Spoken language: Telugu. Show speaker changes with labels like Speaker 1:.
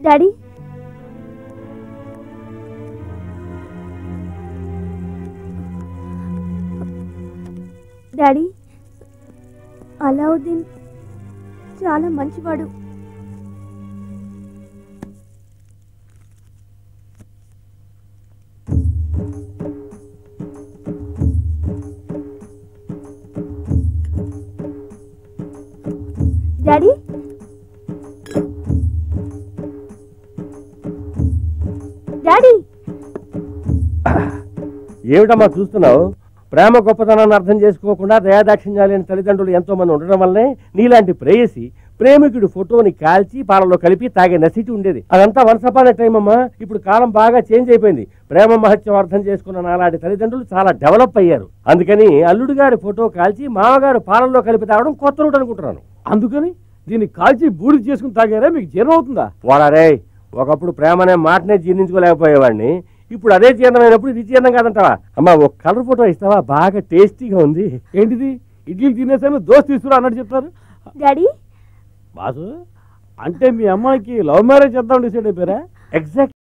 Speaker 1: డాడీ డాడీ అలావుద్దీన్ చాలా మంచివాడు. డాడీ డాడీ
Speaker 2: ఏమిటమ్మా చూస్తున్నావు? ప్రేమ గొప్పతనాన్ని అర్థం చేసుకోకుండా దయాదాక్షిణ్యాలు తల్లిదండ్రులు ఎంతో మంది ఉండడం వల్లనే నీలాంటి ప్రేయసి ప్రేమికుడి ఫోటోని కాల్చి పాలలో కలిపి తాగే నసిటి ఉండేది. అదంతా వన్సపాన టైం అమ్మా. ఇప్పుడు కాలం బాగా చేంజ్ అయిపోయింది. ప్రేమ మహత్యం అర్థం చేసుకున్న నాలాంటి తల్లిదండ్రులు చాలా డెవలప్ అయ్యారు. అందుకని అల్లుడు గారి ఫోటో కాల్చి మామగారు పాలల్లో కలిపి తాగడం కొత్త రూట్ అనుకుంటున్నాను.
Speaker 3: అందుకని దీన్ని కాల్చి బూడి చేసుకుని తాగారా మీకు జీర్ణం అవుతుందా?
Speaker 2: వాడారే ఒకప్పుడు ప్రేమ అనే మాటనే జీర్ణించుకోలేకపోయేవాడిని. ఇప్పుడు అదే జీర్ణమైనప్పుడు ఇది జీర్ణం కాదంటావా? అమ్మా ఒక కలర్ ఫోటో ఇస్తావా? బాగా టేస్టీగా ఉంది.
Speaker 3: ఏంటిది? ఇడ్లీలు తినేసాను దోశ తీసుకురా అన్నట్టు చెప్తారు
Speaker 1: డాడీ
Speaker 3: బాసు అంటే మీ అమ్మాయికి లవ్ మ్యారేజ్ చేద్దాం డిసైడ్ అయిపోయారా?
Speaker 2: ఎగ్జాక్ట్